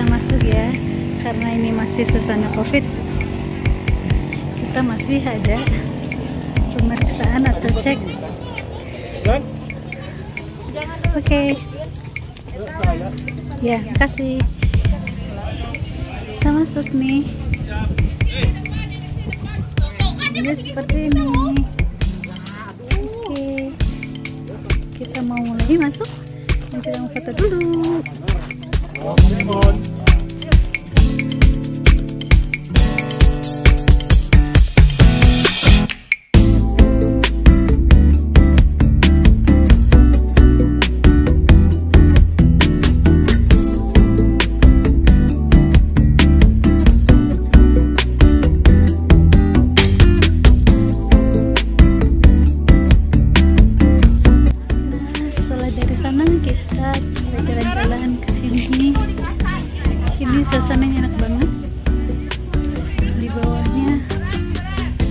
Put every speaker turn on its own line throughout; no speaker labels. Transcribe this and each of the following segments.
kita masuk ya. Karena ini masih suasana Covid. Kita masih ada pemeriksaan atau cek. Oke. Okay. Ya, kasih. Kita masuk nih. Ini seperti ini. Oke. Kita mau mulai masuk. Kita mau foto dulu. one, more.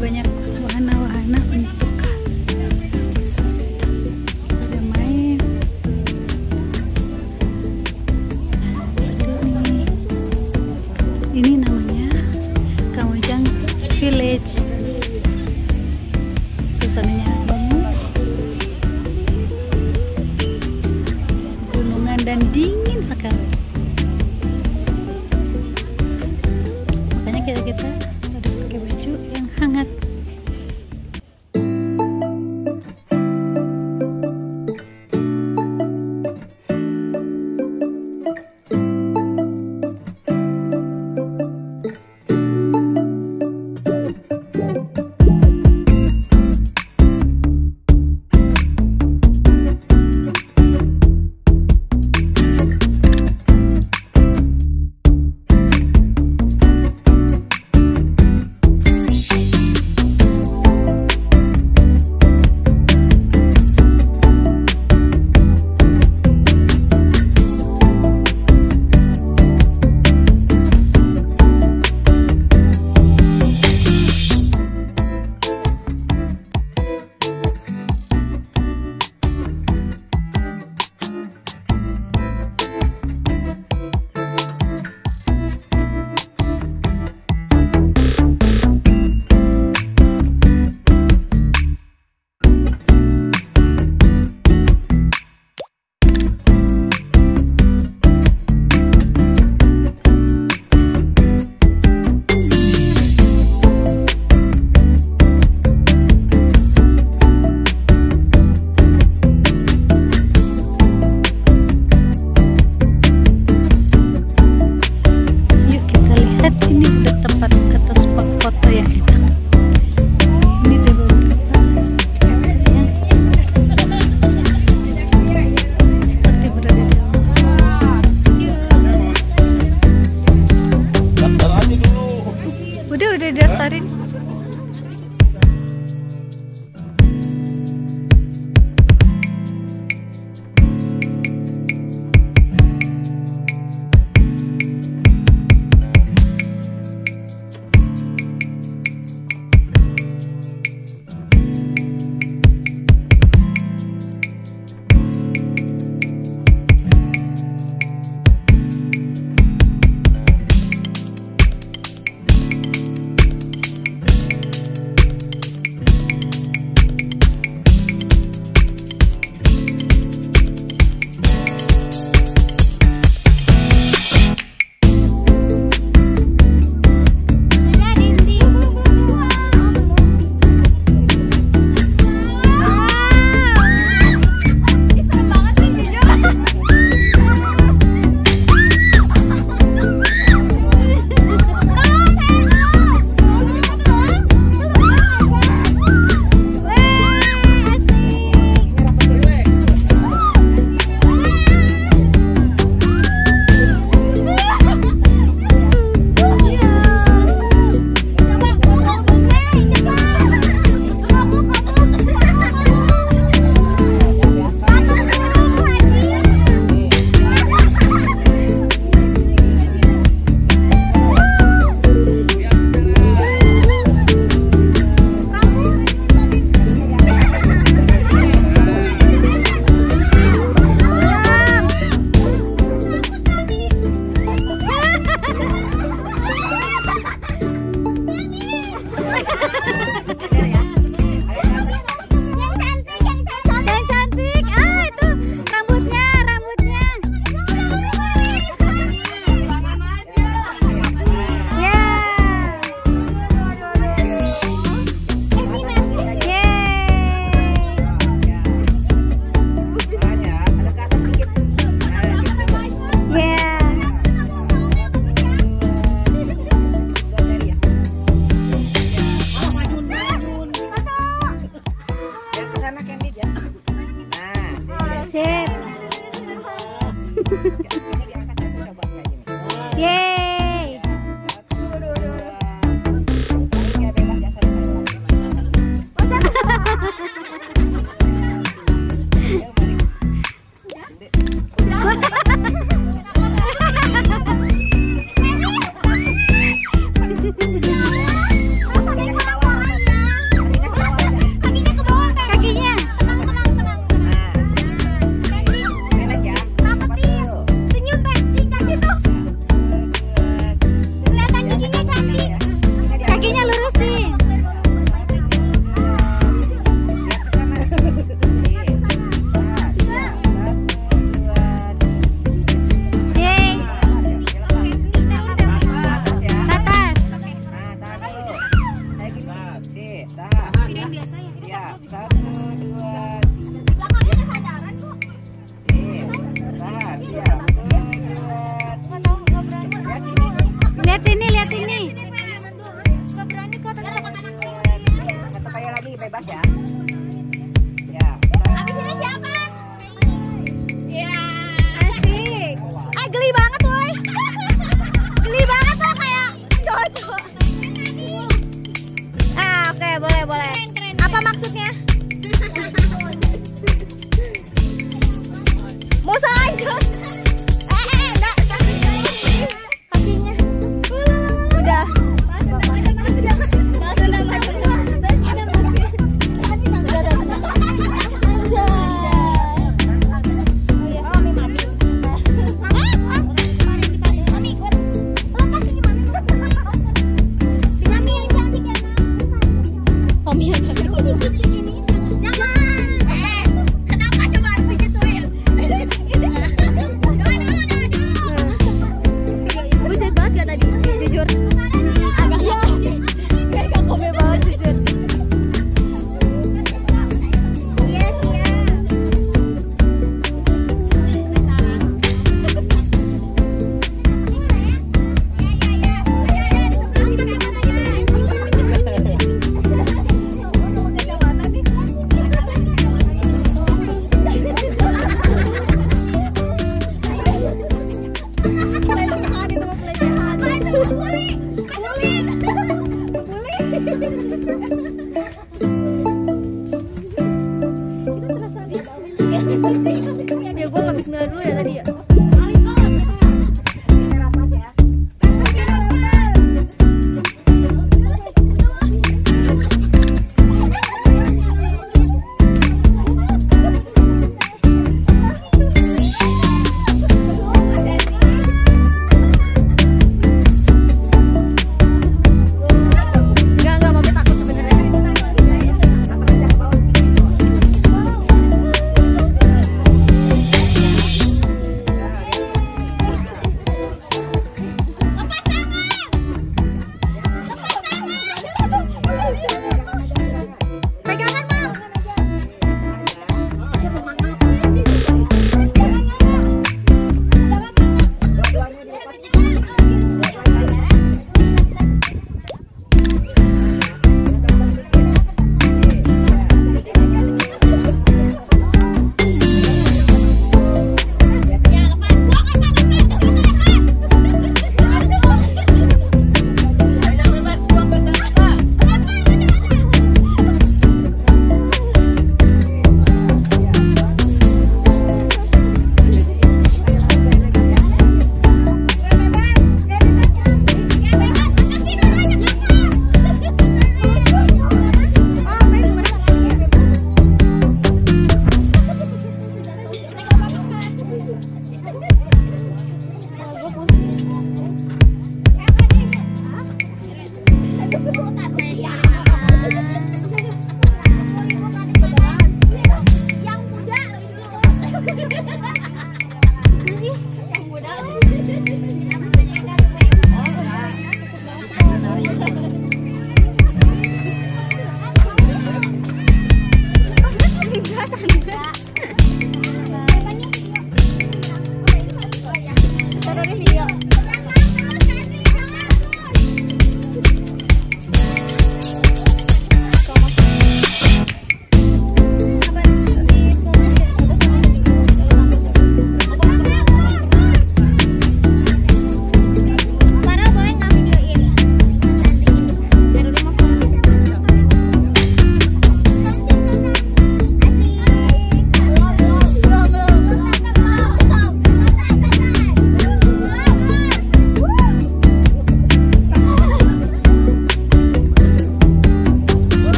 Ada
Yeay. podcast.